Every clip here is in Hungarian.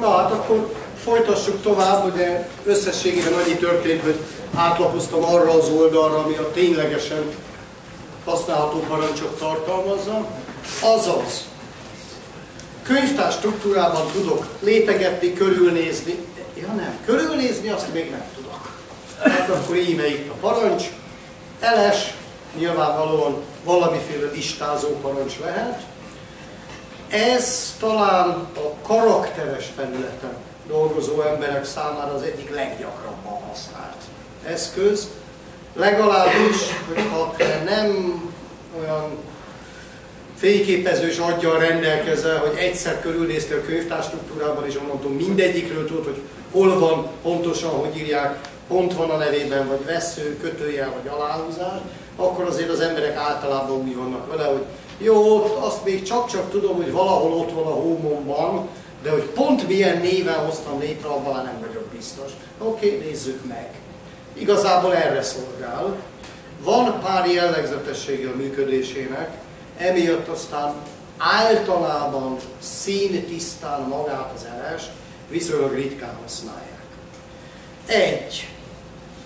Na hát akkor folytassuk tovább, ugye összességében annyi történt, hogy átlapoztam arra az oldalra, ami a ténylegesen használható parancsot tartalmazza. Azaz, könyvtár struktúrában tudok lépegetni, körülnézni. Ja nem, körülnézni azt még nem tudok. Hát akkor íme itt a parancs. Eles, nyilvánvalóan valamiféle listázó parancs lehet. Ez talán a karakteres felületen dolgozó emberek számára az egyik leggyakrabban használt eszköz. Legalábbis, hogyha nem olyan fényképezős aggyal rendelkezel, hogy egyszer körülnéztél a könyvtár struktúrában, és mondom, mindegyikről tudod, hogy hol van pontosan, hogy írják, pont van a nevében, vagy vesző, kötőjel, vagy aláhúzás, akkor azért az emberek általában úgy vannak vele, hogy jó, azt még csak-csak tudom, hogy valahol ott van a hómomban, de hogy pont milyen néven hoztam létre, abban nem vagyok biztos. Oké, nézzük meg. Igazából erre szolgál. Van pár jellegzetessége a működésének, emiatt aztán általában színtisztán magát az eles viszonylag ritkán használják. Egy.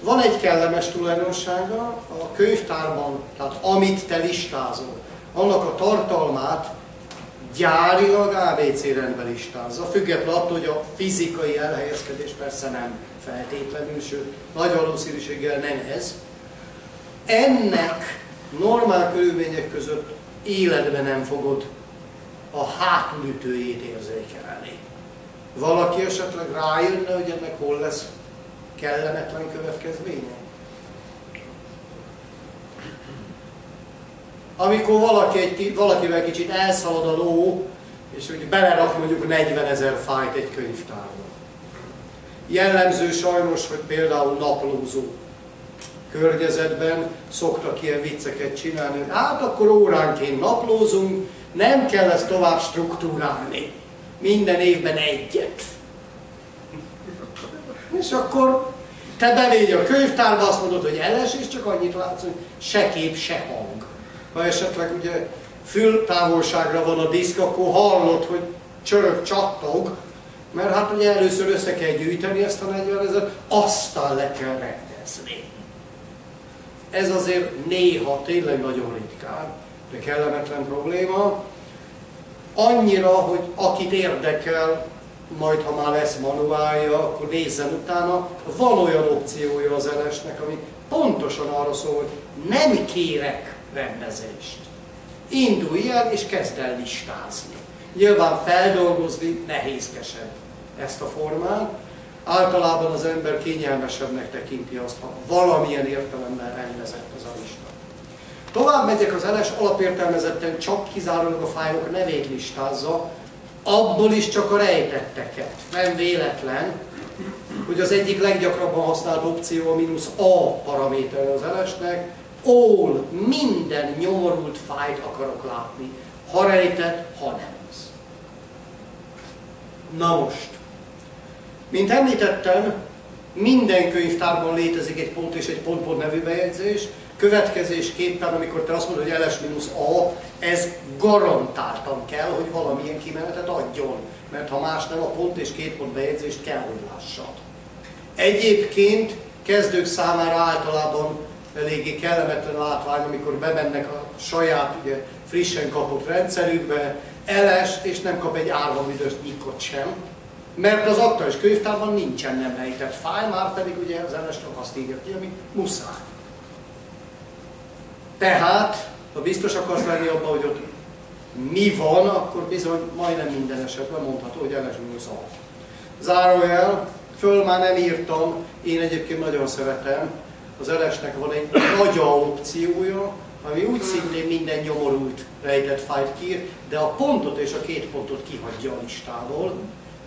Van egy kellemes tulajdonsága, a könyvtárban, tehát amit te listázol, annak a tartalmát gyárilag ABC rendben listázza, függetlenül attól, hogy a fizikai elhelyezkedés persze nem feltétlenül, sőt, nagy valószínűséggel nem ez. Ennek normál körülmények között életben nem fogod a hátulütőjét érzékelni. Valaki esetleg rájönne, hogy ennek hol lesz kellemetlen következménye? Amikor valaki egy, valakivel kicsit elszalad a ló, és hogy belerak mondjuk 40 ezer fájt egy könyvtárba. Jellemző sajnos, hogy például naplózó környezetben szoktak ilyen vicceket csinálni, hogy hát akkor óránként naplózunk, nem kell ezt tovább struktúrálni. Minden évben egyet. És akkor te belégy a könyvtárba, azt mondod, hogy eles, és csak annyit látsz, hogy se kép, se hang. Ha esetleg ugye fültávolságra van a diszk, akkor hallod, hogy csörög, csattog, mert hát ugye először össze kell gyűjteni ezt a 40 ezer, aztán le kell rendezni. Ez azért néha, tényleg nagyon ritkán, de kellemetlen probléma. Annyira, hogy akit érdekel, majd ha már lesz manuálja, akkor nézzen utána, van olyan opciója az LS-nek, ami pontosan arra szól, hogy nem kérek rendezést. Indulj el és kezd el listázni. Nyilván feldolgozni nehézkesebb ezt a formát. Általában az ember kényelmesebbnek tekinti azt, ha valamilyen értelemben rendezett az a lista. Tovább megyek az LS alapértelmezetten csak kizárólag a fájlok nevét listázza, abból is csak a rejtetteket. Nem véletlen, hogy az egyik leggyakrabban használt opció a mínusz A paraméter az LS-nek, all, minden nyomorult fájt akarok látni, ha rejtett, ha nem az. Na most, mint említettem, minden könyvtárban létezik egy pont és egy pont-pont nevű bejegyzés, következésképpen, amikor te azt mondod, hogy LS-A, ez garantáltan kell, hogy valamilyen kimenetet adjon, mert ha más nem, a pont és két pont bejegyzést kell, hogy lássad. Egyébként kezdők számára általában eléggé kellemetlen látvány, amikor bemennek a saját ugye, frissen kapott rendszerükbe, eles, és nem kap egy árva büdös nyikot sem, mert az aktuális könyvtárban nincsen nem rejtett fáj, már pedig ugye az eles csak azt írja ki, ami muszáj. Tehát, ha biztos akarsz lenni abban, hogy ott mi van, akkor bizony majdnem minden esetben mondható, hogy eles. Zárójel, föl már nem írtam, én egyébként nagyon szeretem, az elesnek van egy nagy opciója, ami úgy szintén minden nyomorult rejtett fájt kír, de a pontot és a két pontot kihagyja a listából.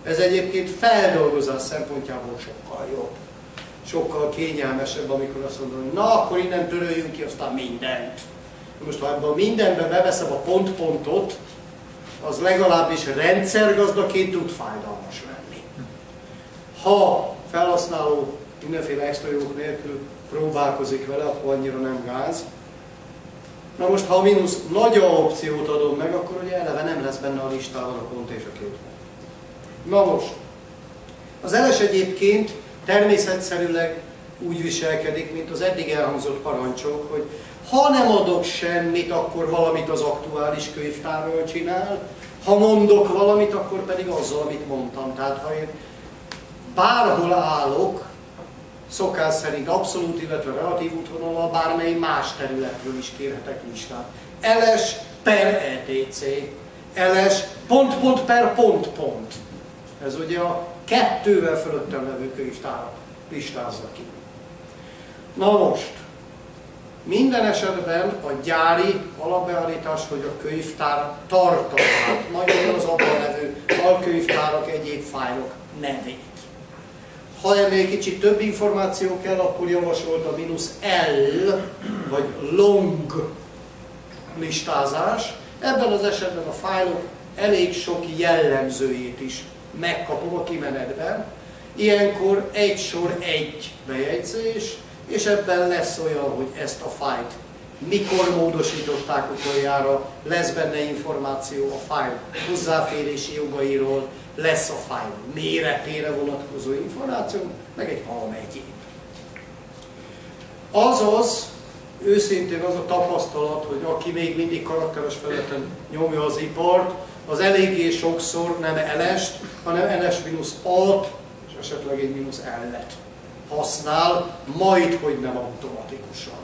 Ez egyébként feldolgozás szempontjából sokkal jobb. Sokkal kényelmesebb, amikor azt mondom, hogy na, akkor innen töröljünk ki aztán mindent. Most ha ebben mindenben beveszem a pont-pontot, az legalábbis rendszergazdaként tud fájdalmas lenni. Ha felhasználó mindenféle extra jogok nélkül próbálkozik vele, akkor annyira nem gáz. Na most, ha a mínusz nagy opciót adom meg, akkor ugye eleve nem lesz benne a listában a pont és a két Na most, Az eles egyébként természetszerűleg úgy viselkedik, mint az eddig elhangzott parancsok, hogy ha nem adok semmit, akkor valamit az aktuális könyvtárral csinál, ha mondok valamit, akkor pedig azzal, amit mondtam. Tehát ha én bárhol állok, szokás szerint abszolút, illetve relatív útvonalon bármely más területről is kérhetek listát. LS per ETC, LS pont, pont per pont, pont. Ez ugye a kettővel fölöttem levő könyvtárat listázza ki. Na most, minden esetben a gyári alapbeállítás, hogy a könyvtár tartalmát, majd az abban levő alkönyvtárak, egyéb fájlok nevét. Ha ennél kicsit több információ kell, akkor javasolt a mínusz L, vagy long listázás. Ebben az esetben a fájlok elég sok jellemzőjét is megkapom a kimenetben. Ilyenkor egy sor egy bejegyzés, és ebben lesz olyan, hogy ezt a fájlt mikor módosították utoljára, lesz benne információ a fájl hozzáférési jogairól, lesz a fájl méretére vonatkozó információ, meg egy halom egyéb. Azaz, őszintén az a tapasztalat, hogy aki még mindig karakteres feleten nyomja az ipart, az eléggé sokszor nem elest, hanem ns-alt, és esetleg egy mínusz ellet használ, majd, hogy nem automatikusan.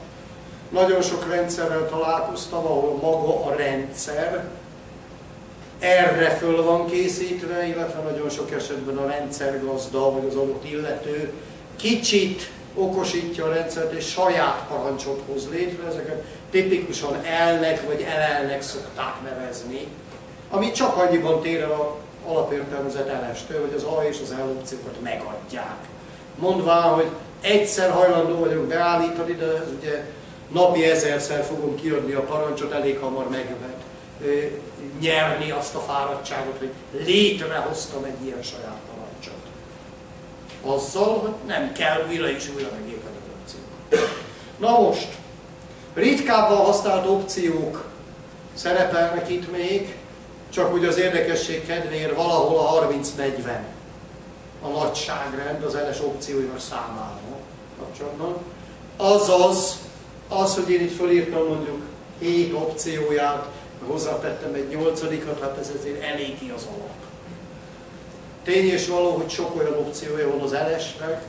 Nagyon sok rendszerrel találkoztam, ahol maga a rendszer erre föl van készítve, illetve nagyon sok esetben a rendszergazda vagy az adott illető kicsit okosítja a rendszert és saját parancsot hoz létre, ezeket tipikusan elnek vagy elelnek szokták nevezni, ami csak annyiban tér a alapértelmezett elestől, hogy az A és az L opciókat megadják. Mondván, hogy egyszer hajlandó vagyok beállítani, de ugye napi ezerszer fogom kiadni a parancsot, elég hamar megvet nyerni azt a fáradtságot, hogy létrehoztam egy ilyen saját parancsot. Azzal, hogy nem kell újra és újra megépelni az opciót. Na most, ritkábban használt opciók szerepelnek itt még, csak úgy az érdekesség kedvéért valahol a 30-40 a nagyságrend az LS opcióival számára kapcsolatban. Azaz, az, hogy én itt fölírtam mondjuk 7 opcióját, hozzátettem egy nyolcadikat, hát ez ezért eléggé az alap. Tény és való, hogy sok olyan opciója van az LS-nek,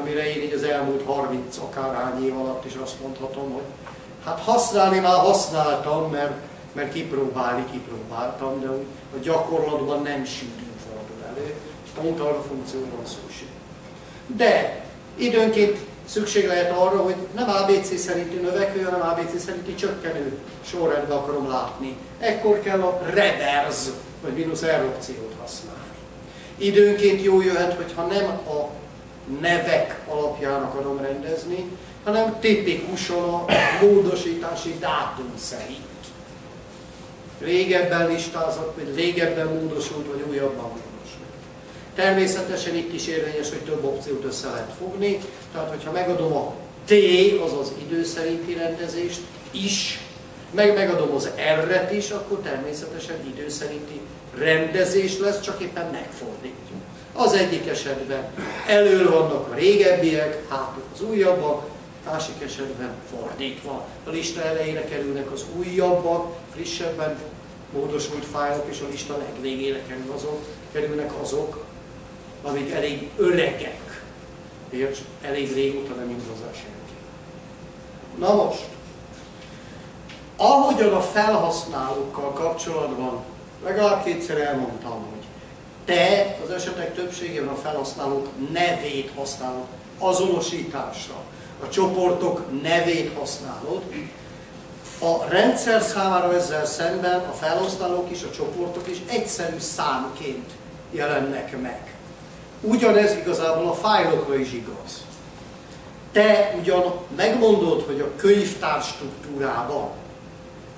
amire én így az elmúlt 30 akárhány év alatt is azt mondhatom, hogy hát használni már használtam, mert, mert kipróbálni kipróbáltam, de a gyakorlatban nem sűrűn fordul elő, pont arra a funkcióra van szükség. De időnként szükség lehet arra, hogy nem ABC szerinti növekvő, hanem ABC szerinti csökkenő sorrendben akarom látni. Ekkor kell a reverse, vagy mínusz R opciót használni. Időnként jó jöhet, hogyha nem a nevek alapján akarom rendezni, hanem tipikusan a módosítási dátum szerint. Régebben listázott, vagy régebben módosult, vagy újabban Természetesen itt is érvényes, hogy több opciót össze lehet fogni, tehát hogyha megadom a T, azaz idő szerinti rendezést is, meg megadom az R-et is, akkor természetesen idő szerinti rendezés lesz, csak éppen megfordítjuk. Az egyik esetben elől vannak a régebbiek, hátul az újabbak, másik esetben fordítva. A lista elejére kerülnek az újabbak, frissebben módosult fájlok, és a lista legvégére kerül azok, kerülnek azok, amik elég öregek, és elég régóta nem hozzá senki. Na most, ahogyan a felhasználókkal kapcsolatban legalább kétszer elmondtam, hogy te az esetek többségében a felhasználók nevét használod azonosításra, a csoportok nevét használod, a rendszer számára ezzel szemben a felhasználók is, a csoportok is egyszerű számként jelennek meg. Ugyanez igazából a fájlokra is igaz. Te ugyan megmondod, hogy a könyvtár struktúrában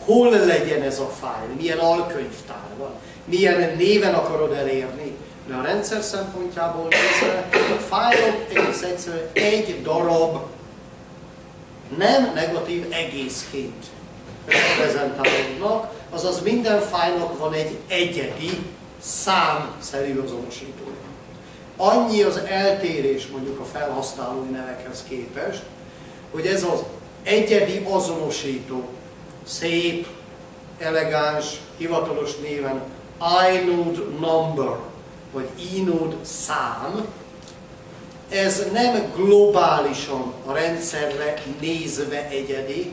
hol legyen ez a fájl, milyen alkönyvtárban, milyen néven akarod elérni, de a rendszer szempontjából nézve a fájlok egész egyszerűen egy darab nem negatív egészként reprezentálódnak, azaz minden fájlnak van egy egyedi, számszerű azonosítója. Annyi az eltérés mondjuk a felhasználói nevekhez képest, hogy ez az egyedi azonosító, szép, elegáns, hivatalos néven inode number, vagy inode szám, ez nem globálisan a rendszerre nézve egyedi,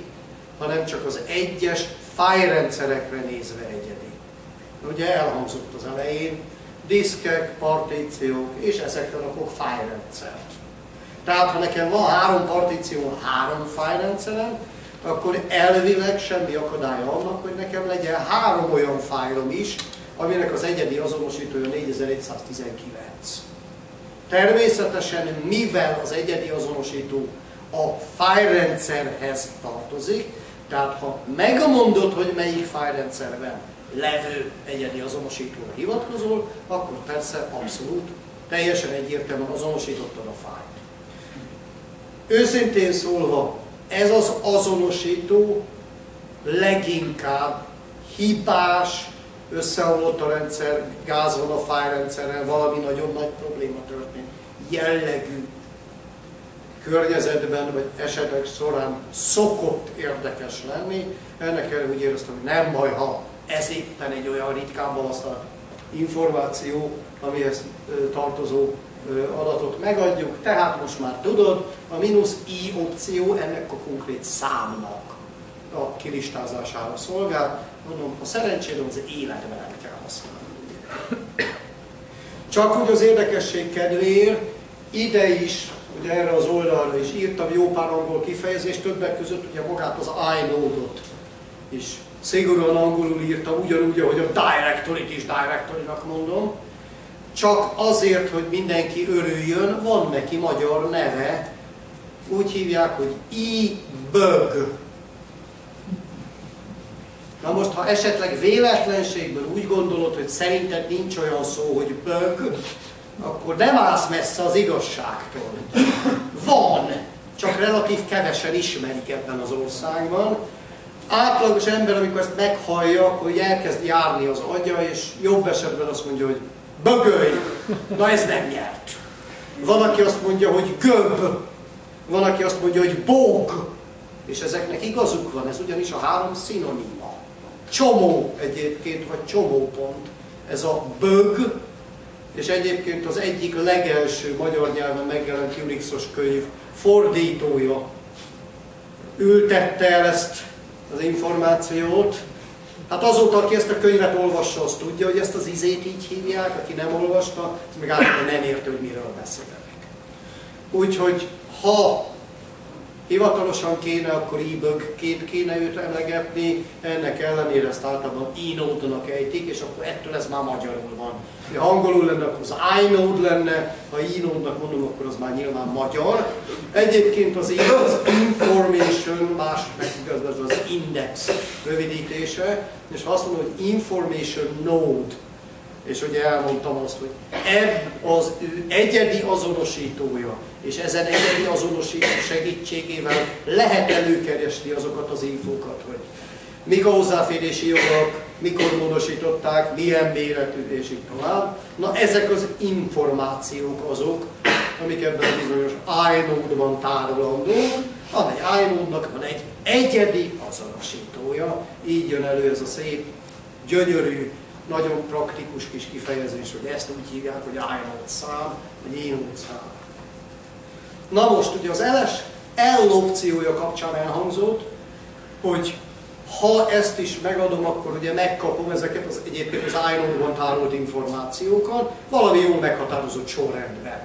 hanem csak az egyes fájrendszerekre nézve egyedi. Ugye elhangzott az elején, diszkek, partíciók, és ezekre rakok fájrendszert. Tehát ha nekem van három partíció három fájrendszeren, akkor elvileg semmi akadálya annak, hogy nekem legyen három olyan fájlom is, aminek az egyedi azonosítója 4119. Természetesen, mivel az egyedi azonosító a fájrendszerhez tartozik, tehát ha megmondod, hogy melyik fájrendszerben levő egyedi azonosítóra hivatkozol, akkor persze abszolút, teljesen egyértelműen azonosítottad a fájlt. Őszintén szólva, ez az azonosító leginkább hibás, összeomlott a rendszer, gáz van a fájrendszerrel, valami nagyon nagy probléma történt, jellegű környezetben vagy esetek során szokott érdekes lenni. Ennek ellenére úgy éreztem, hogy nem baj, ha ez éppen egy olyan ritkán használt információ, amihez tartozó adatot megadjuk, tehát most már tudod, a mínusz i opció ennek a konkrét számnak a kilistázására szolgál. Mondom, a szerencsére az életben nem kell használni. Csak hogy az érdekesség kedvéért ide is, ugye erre az oldalra is írtam jó pár angol kifejezést, többek között ugye magát az inode-ot is szigorúan angolul írtam, ugyanúgy, ahogy a directory is directory-nak mondom, csak azért, hogy mindenki örüljön, van neki magyar neve, úgy hívják, hogy e-bug. Na most, ha esetleg véletlenségből úgy gondolod, hogy szerinted nincs olyan szó, hogy bug, akkor nem állsz messze az igazságtól. Van, csak relatív kevesen ismerik ebben az országban, átlagos ember, amikor ezt meghallja, akkor elkezd járni az agya, és jobb esetben azt mondja, hogy bögölj, na ez nem nyert. Van, aki azt mondja, hogy göbb, van, aki azt mondja, hogy bóg, és ezeknek igazuk van, ez ugyanis a három szinoníma. Csomó egyébként, vagy csomópont, ez a bög, és egyébként az egyik legelső magyar nyelven megjelent Unixos könyv fordítója. Ültette el ezt az információt. Hát azóta, aki ezt a könyvet olvassa, az tudja, hogy ezt az izét így hívják, aki nem olvasta, az még általában nem érte, hogy miről beszélnek. Úgyhogy ha hivatalosan kéne, akkor e kéne őt emlegetni, ennek ellenére ezt általában e ejtik, és akkor ettől ez már magyarul van. Ha angolul lenne, akkor az inode lenne, ha inode-nak mondom, akkor az már nyilván magyar. Egyébként az, az information, más megigazgatva az index rövidítése, és ha azt mondom, hogy information node, és ugye elmondtam azt, hogy ebb az ő egyedi azonosítója, és ezen egyedi azonosító segítségével lehet előkeresni azokat az infókat, hogy mik a hozzáférési jogok, mikor módosították, milyen méretű, és így tovább. Na ezek az információk azok, amik ebben a bizonyos inode-ban tárolandók, amely inode-nak van egy egyedi azonosítója, így jön elő ez a szép, gyönyörű, nagyon praktikus kis kifejezés, hogy ezt úgy hívják, hogy inode szám, vagy inode szám. Na most ugye az LS L opciója kapcsán elhangzott, hogy ha ezt is megadom, akkor ugye megkapom ezeket az egyébként az inode-ban tárolt információkat valami jól meghatározott sorrendben.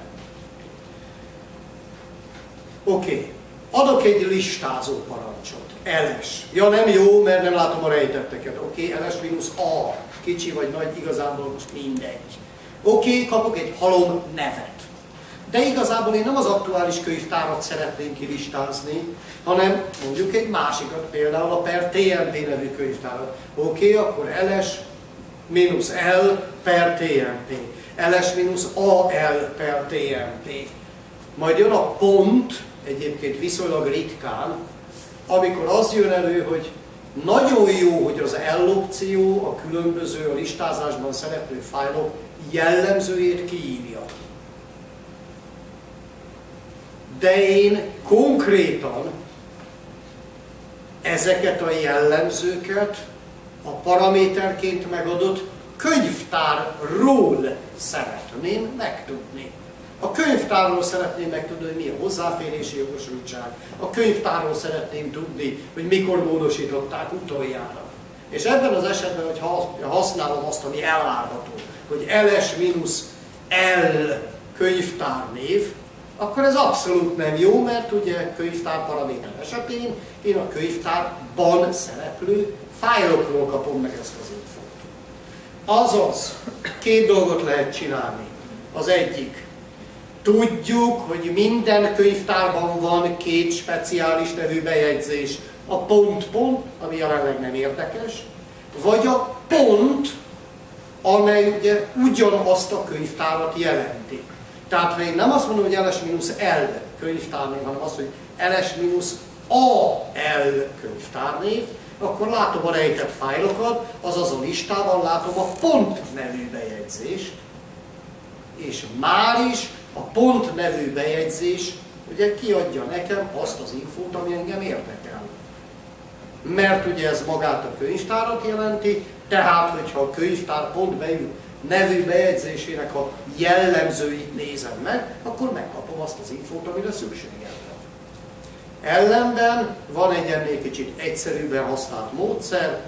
Oké, okay. adok egy listázó parancsot, ls. Ja nem jó, mert nem látom a rejtetteket. Oké, okay. ls minusz a, kicsi vagy nagy, igazából most mindegy. Oké, okay, kapok egy halom nevet. De igazából én nem az aktuális könyvtárat szeretném kilistázni, hanem mondjuk egy másikat, például a per TMP nevű könyvtárat. Oké, okay, akkor ls minusz L per TMP, ls minusz AL per TMP. Majd jön a pont, egyébként viszonylag ritkán, amikor az jön elő, hogy nagyon jó, hogy az L opció a különböző a listázásban szereplő fájlok jellemzőjét kiírja. De én konkrétan ezeket a jellemzőket a paraméterként megadott könyvtárról szeretném megtudni. A könyvtárról szeretném megtudni, hogy mi a hozzáférési jogosultság. A könyvtárról szeretném tudni, hogy mikor módosították utoljára. És ebben az esetben, hogy használom azt, ami elvárható, hogy ls-l könyvtárnév, akkor ez abszolút nem jó, mert ugye könyvtár paraméter esetén én a könyvtárban szereplő fájlokról kapom meg ezt az infót. Azaz, két dolgot lehet csinálni. Az egyik, tudjuk, hogy minden könyvtárban van két speciális nevű bejegyzés. A pont-pont, ami jelenleg nem érdekes, vagy a pont, amely ugye ugyanazt a könyvtárat jelenti. Tehát ha én nem azt mondom, hogy ls-l könyvtárnév, hanem azt, hogy ls-al könyvtárnév, akkor látom a rejtett fájlokat, azaz a listában látom a pont nevű bejegyzést, és már is a pont nevű bejegyzés ugye kiadja nekem azt az infót, ami engem érdekel. Mert ugye ez magát a könyvtárat jelenti, tehát hogyha a könyvtár pont beül nevű bejegyzésének a jellemzőit nézem meg, akkor megkapom azt az infót, amire szükségem van. Ellenben van egy ennél kicsit egyszerűbben használt módszer,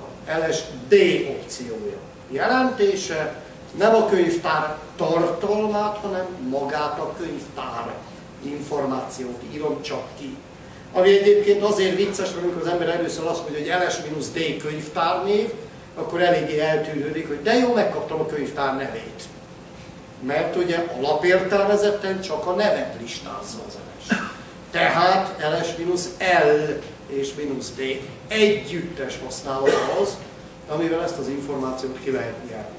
a LSD opciója jelentése, nem a könyvtár tartalmát, hanem magát a könyvtár információt írom csak ki. Ami egyébként azért vicces, mert amikor az ember először azt mondja, hogy LS-D könyvtárnév, akkor eléggé eltűnődik, hogy de jó, megkaptam a könyvtár nevét. Mert ugye alapértelmezetten csak a nevet listázza az LS. Tehát LS-L és "-D együttes használat az, amivel ezt az információt ki lehet nyerni.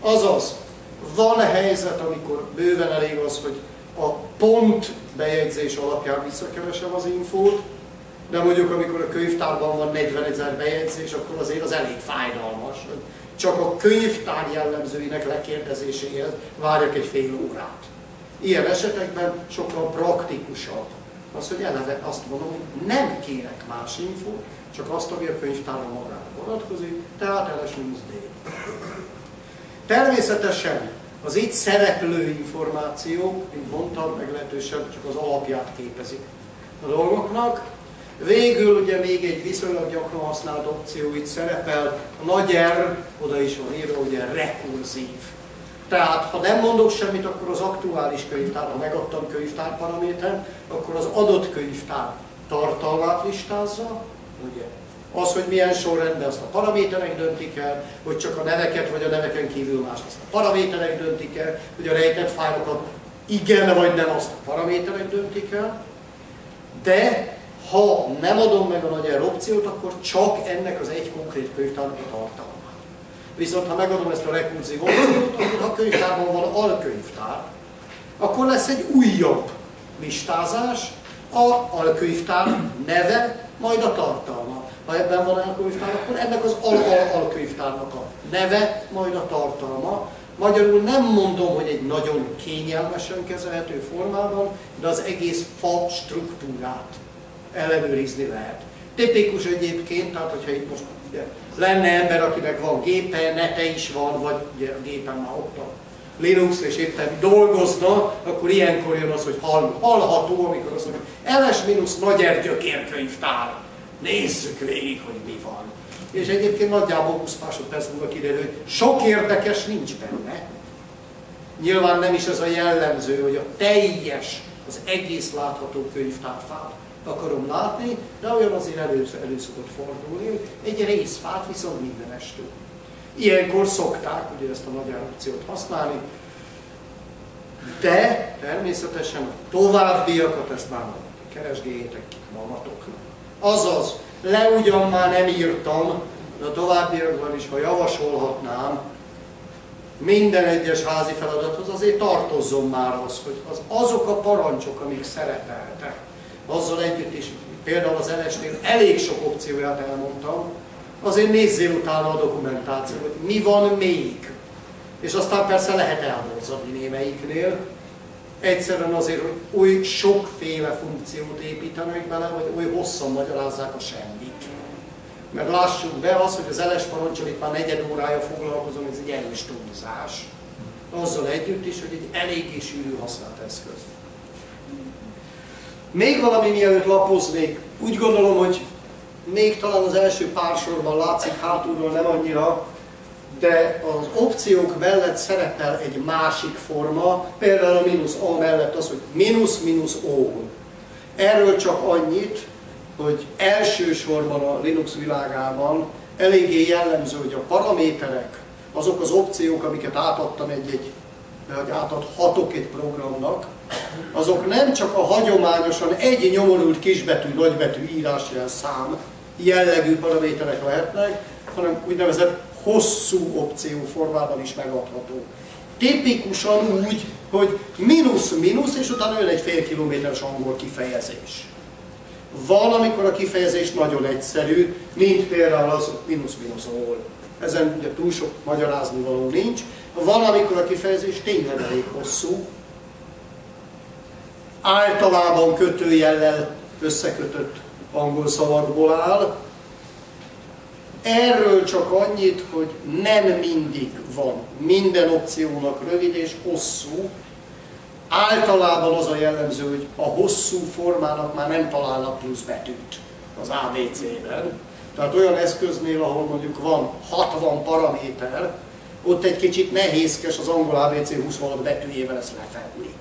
Azaz, van helyzet, amikor bőven elég az, hogy a pont bejegyzés alapján visszakeresem az infót, de mondjuk amikor a könyvtárban van 40 ezer bejegyzés, akkor azért az elég fájdalmas. Csak a könyvtár jellemzőinek lekérdezéséhez várjak egy fél órát. Ilyen esetekben sokkal praktikusabb az, hogy eleve azt mondom, hogy nem kérek más infót, csak azt, ami a könyvtárra magára vonatkozik, tehát LS-D. Természetesen az itt szereplő információk, mint mondtam, meglehetősen csak az alapját képezik a dolgoknak. Végül ugye még egy viszonylag gyakran használt opció itt szerepel, a nagy R, oda is van írva, ugye rekurzív. Tehát ha nem mondok semmit, akkor az aktuális könyvtár, ha megadtam könyvtár paramétert, akkor az adott könyvtár tartalmát listázza, ugye? Az, hogy milyen sorrendben azt a paraméterek döntik el, hogy csak a neveket vagy a neveken kívül más azt a paraméterek döntik el, hogy a rejtett fájlokat igen vagy nem azt a paraméterek döntik el, de ha nem adom meg a nagy R opciót, akkor csak ennek az egy konkrét könyvtárnak a tartalma. Viszont ha megadom ezt a rekurzív opciót, akkor a könyvtárban van alkönyvtár, akkor lesz egy újabb listázás, a alkönyvtár neve, majd a tartalma. Ha ebben van alkönyvtár, akkor ennek az al-al-alkönyvtárnak a neve, majd a tartalma. Magyarul nem mondom, hogy egy nagyon kényelmesen kezelhető formában, de az egész fa struktúrát ellenőrizni lehet. Tipikus egyébként, tehát hogyha itt most ugye, lenne ember, akinek van gépe, nete is van, vagy ugye a gépen már ott a Linux, és éppen dolgozna, akkor ilyenkor jön az, hogy hall, hallható, amikor az, hogy ls nagy ergyökérkönyvtár. Nézzük végig, hogy mi van. És egyébként nagyjából 20 másodperc múlva kiderül, hogy sok érdekes nincs benne. Nyilván nem is ez a jellemző, hogy a teljes, az egész látható könyvtárfát akarom látni, de olyan azért elő, elő szokott fordulni, egy részfát viszont minden estől. Ilyenkor szokták ugye ezt a nagy opciót használni, de természetesen a továbbiakat ezt már keresgéljétek magatoknak. Azaz, le ugyan már nem írtam, de a továbbiakban is, ha javasolhatnám, minden egyes házi feladathoz azért tartozzon már az, hogy az, azok a parancsok, amik szerepeltek, azzal együtt is, például az LS-nél elég sok opcióját elmondtam, azért nézzél utána a dokumentáció, hogy mi van még. És aztán persze lehet elmorzadni némelyiknél, Egyszerűen azért, hogy oly sokféle funkciót építenek bele, vagy oly hosszan magyarázzák a semmit. Mert lássuk be, az, hogy az eles parancsol itt már negyed órája foglalkozom, ez egy erős túlzás. Azzal együtt is, hogy egy eléggé sűrű használt eszköz. Még valami mielőtt lapoznék, úgy gondolom, hogy még talán az első pár sorban látszik, hátulról nem annyira, de az opciók mellett szerepel egy másik forma, például a mínusz A mellett az, hogy mínusz mínusz O. Erről csak annyit, hogy elsősorban a Linux világában eléggé jellemző, hogy a paraméterek, azok az opciók, amiket átadtam egy-egy, vagy átadhatok egy programnak, azok nem csak a hagyományosan egy nyomorult kisbetű, nagybetű írásjel szám jellegű paraméterek lehetnek, hanem úgynevezett hosszú opció formában is megadható. Tipikusan úgy, hogy mínusz-mínusz, és utána jön egy fél kilométeres angol kifejezés. Van, amikor a kifejezés nagyon egyszerű, mint például az mínusz-mínusz all. Ezen ugye túl sok magyarázni való nincs. Van, amikor a kifejezés tényleg elég hosszú, általában kötőjellel összekötött angol szavakból áll. Erről csak annyit, hogy nem mindig van minden opciónak rövid és hosszú, Általában az a jellemző, hogy a hosszú formának már nem találnak plusz betűt az ABC-ben. Tehát olyan eszköznél, ahol mondjuk van 60 paraméter, ott egy kicsit nehézkes az angol ABC 26 betűjével ezt lefedni.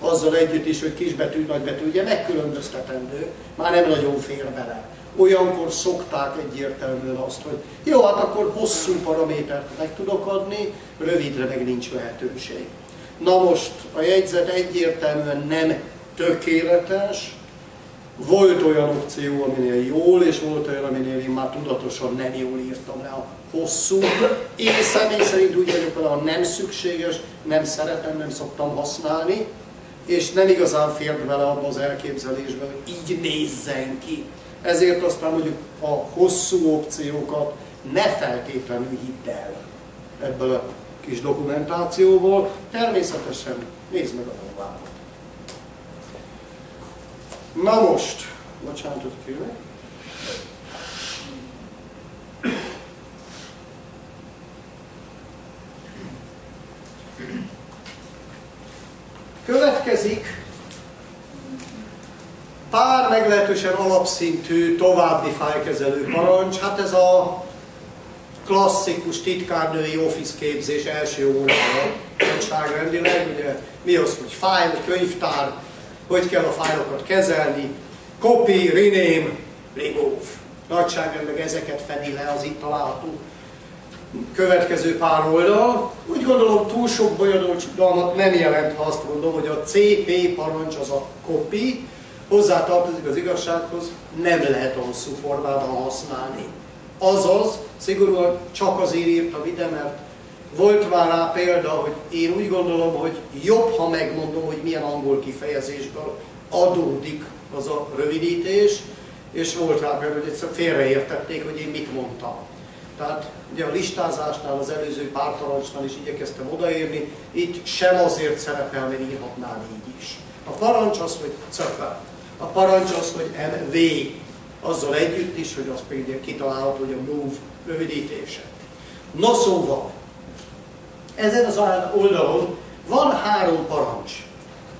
Azzal együtt is, hogy kisbetű, nagybetű, ugye megkülönböztetendő, már nem nagyon fér bele. Olyankor szokták egyértelműen azt, hogy jó, hát akkor hosszú paramétert meg tudok adni, rövidre meg nincs lehetőség. Na most a jegyzet egyértelműen nem tökéletes, volt olyan opció, aminél jól, és volt olyan, aminél én már tudatosan nem jól írtam le a hosszú. Én személy szerint úgy vagyok vele, ha nem szükséges, nem szeretem, nem szoktam használni, és nem igazán fért bele abba az elképzelésbe, hogy így nézzen ki. Ezért aztán mondjuk a hosszú opciókat ne feltétlenül hidd el ebből a kis dokumentációból. Természetesen nézd meg a novát. Na most, bocsánatot kérlek. Következik pár meglehetősen alapszintű további fájkezelő parancs. Hát ez a klasszikus titkárnői office képzés első órára nagyságrendileg, ugye mi az, hogy fájl, könyvtár, hogy kell a fájlokat kezelni, copy, rename, remove. Nagyságrendileg ezeket fedi le az itt található következő pár oldal. Úgy gondolom túl sok bonyolultságot nem jelent, ha azt mondom, hogy a CP parancs az a copy, hozzá tartozik az igazsághoz, nem lehet hosszú formában használni. Azaz, szigorúan csak azért írtam ide, mert volt már rá példa, hogy én úgy gondolom, hogy jobb, ha megmondom, hogy milyen angol kifejezésből adódik az a rövidítés, és volt rá például, hogy egyszer félreértették, hogy én mit mondtam. Tehát ugye a listázásnál, az előző pártalancsnál is igyekeztem odaérni, itt sem azért szerepel, mert írhatnám így is. A parancs az, hogy cöpel. A parancs az, hogy MV azzal együtt is, hogy az például kitalálható, hogy a move rövidítése. No szóval, ezen az oldalon van három parancs.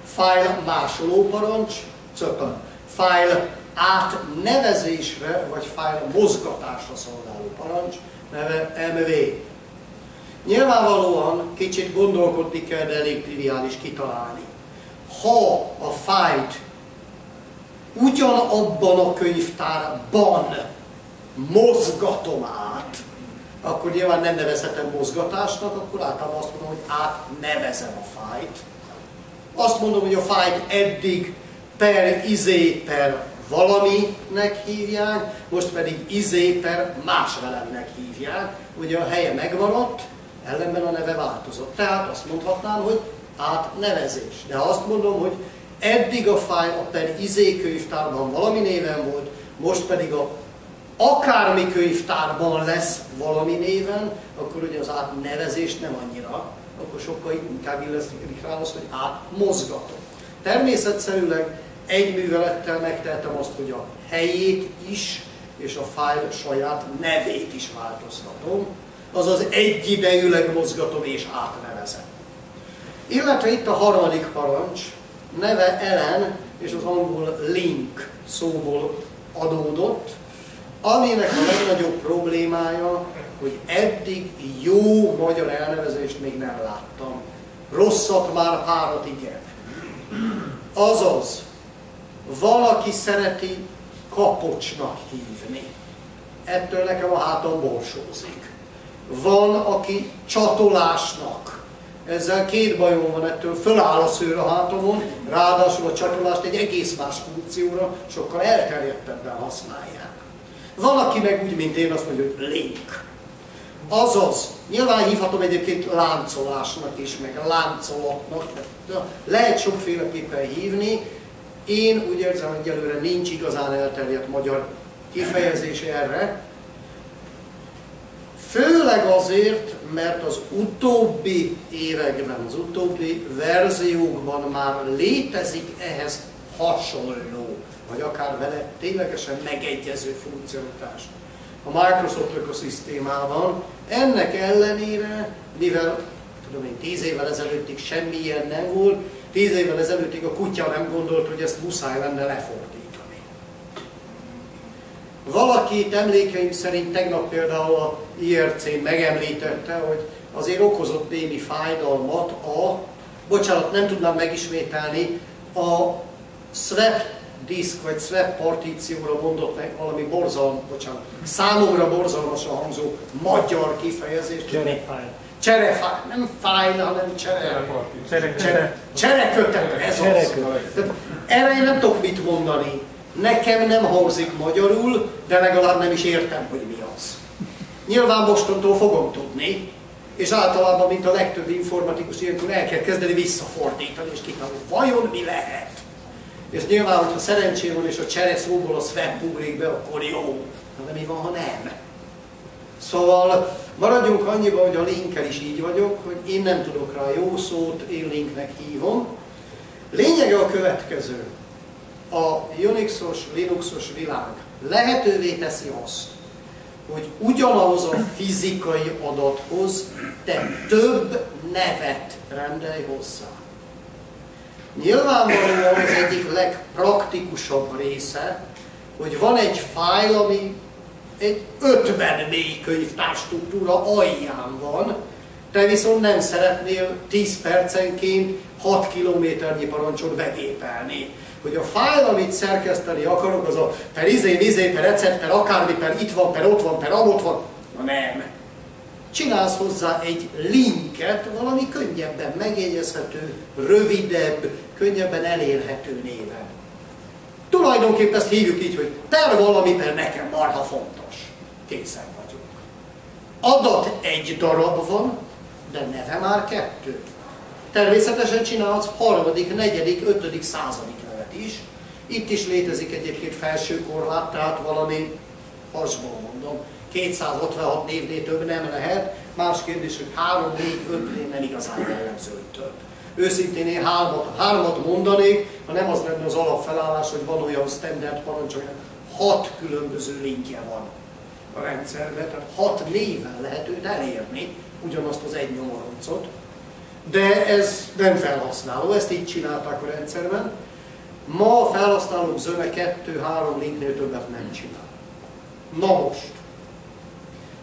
File másoló parancs, cöpön. File átnevezésre, vagy file mozgatásra szolgáló parancs, neve MV. Nyilvánvalóan kicsit gondolkodni kell, de elég triviális kitalálni. Ha a fájt ugyanabban a könyvtárban mozgatom át, akkor nyilván nem nevezhetem mozgatásnak, akkor általában azt mondom, hogy átnevezem a fájt. Azt mondom, hogy a fájt eddig per izé per valaminek hívják, most pedig izé per más velemnek hívják. Ugye a helye megmaradt, ellenben a neve változott. Tehát azt mondhatnám, hogy átnevezés. De azt mondom, hogy eddig a fájl a per izé könyvtárban valami néven volt, most pedig a akármi könyvtárban lesz valami néven, akkor ugye az átnevezést nem annyira akkor sokkal inkább illeszkedik rá az, hogy átmozgatom. Természetszerűleg egy művelettel megtehetem azt, hogy a helyét is, és a fájl saját nevét is változtatom, azaz egyidejűleg mozgatom és átnevezem. Illetve itt a harmadik parancs, neve Ellen, és az angol link szóból adódott, aminek a legnagyobb problémája, hogy eddig jó magyar elnevezést még nem láttam. Rosszat már párat igen. Azaz, valaki szereti kapocsnak hívni. Ettől nekem a hátam borsózik. Van, aki csatolásnak. Ezzel két bajom van ettől, föláll a szőr a hátamon, ráadásul a csatolást egy egész más funkcióra sokkal elterjedtebben használják. Van, aki meg úgy, mint én, azt mondja, hogy link. Azaz, nyilván hívhatom egyébként láncolásnak is, meg láncolatnak, lehet sokféleképpen hívni. Én úgy érzem, hogy egyelőre nincs igazán elterjedt magyar kifejezés erre. Főleg azért, mert az utóbbi években, az utóbbi verziókban már létezik ehhez hasonló, vagy akár vele ténylegesen megegyező funkcionalitás a Microsoft ökoszisztémában. Ennek ellenére, mivel tudom én, tíz évvel ezelőttig semmi ilyen nem volt, tíz évvel ezelőttig a kutya nem gondolt, hogy ezt muszáj lenne lefordítani. Valaki emlékeim szerint tegnap például a IRC megemlítette, hogy azért okozott némi fájdalmat a, bocsánat, nem tudnám megismételni, a swap disk vagy swap partícióra mondott meg valami borzalmas, bocsánat, számomra borzalmasan hangzó magyar kifejezést. Cserefájl. Cserefájl, nem fájl, hanem csere. Csere, Cserekötet, ez az. Tehát erre én nem tudok mit mondani. Nekem nem hangzik magyarul, de legalább nem is értem, hogy mi az. Nyilván mostantól fogom tudni, és általában, mint a legtöbb informatikus, ilyenkor el kell kezdeni visszafordítani, és kitalálni, vajon mi lehet? És nyilván, hogyha szerencsém van, és a csere szóból a swap ugrik be, akkor jó. Na de mi van, ha nem? Szóval maradjunk annyiba, hogy a linkkel is így vagyok, hogy én nem tudok rá jó szót, én linknek hívom. Lényege a következő. A Unixos, Linuxos világ lehetővé teszi azt, hogy ugyanahhoz a fizikai adathoz te több nevet rendelj hozzá. Nyilvánvalóan az egyik legpraktikusabb része, hogy van egy fájl, ami egy 50 mély könyvtár struktúra alján van, te viszont nem szeretnél 10 percenként 6 kilométernyi parancsot begépelni. Hogy a fájl, amit szerkeszteni akarok, az a per izé, vizé, per recept, per akármi, per itt van, per ott van, per amott van. Na nem csinálsz hozzá egy linket, valami könnyebben megjegyezhető, rövidebb, könnyebben elérhető néven. Tulajdonképpen ezt hívjuk így, hogy per valami, per nekem marha fontos. Készen vagyunk. Adat egy darab van, de neve már kettő. Természetesen csinálhatsz harmadik, negyedik, ötödik, századik nevet is. Itt is létezik egyébként felső korlát, tehát valami hasból mondom, 256 névnél több nem lehet. Más kérdés, hogy 3, 4, 5 nem igazán jellemző, hogy több. Őszintén én hármat, hármat mondanék, ha nem az lenne az alapfelállás, hogy van olyan standard parancs, hat különböző linkje van a rendszerben, tehát hat néven lehet őt elérni, ugyanazt az egy nyomoroncot, de ez nem felhasználó, ezt így csinálták a rendszerben. Ma a felhasználók zöme 2-3 linknél többet nem csinál. Na most,